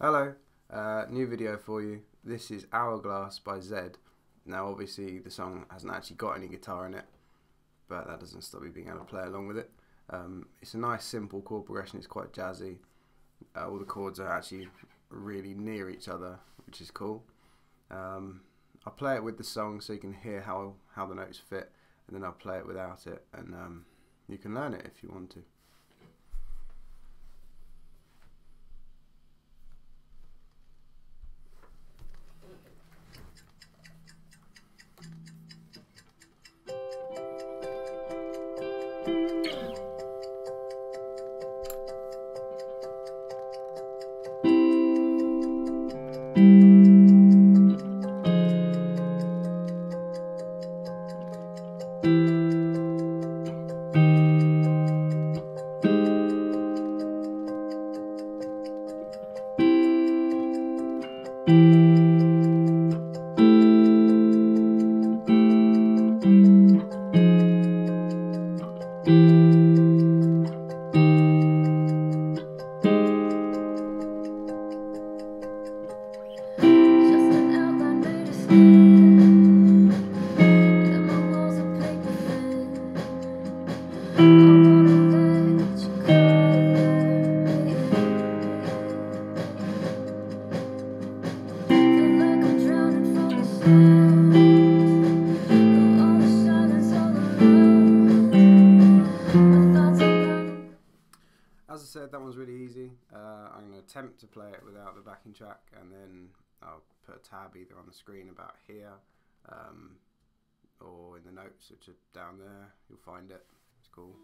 Hello, uh, new video for you. This is Hourglass by Zedd. Now, obviously, the song hasn't actually got any guitar in it, but that doesn't stop me being able to play along with it. Um, it's a nice, simple chord progression. It's quite jazzy. Uh, all the chords are actually really near each other, which is cool. Um, I'll play it with the song so you can hear how how the notes fit, and then I'll play it without it, and um, you can learn it if you want to. Just that one's really easy. Uh, I'm going to attempt to play it without the backing track, and then I'll put a tab either on the screen about here, um, or in the notes which are down there. You'll find it. It's cool.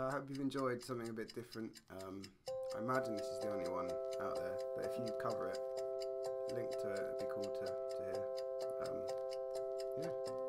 Uh, I hope you've enjoyed something a bit different. Um, I imagine this is the only one out there, but if you cover it, link to it, it'd be cool to, to hear. Um, yeah.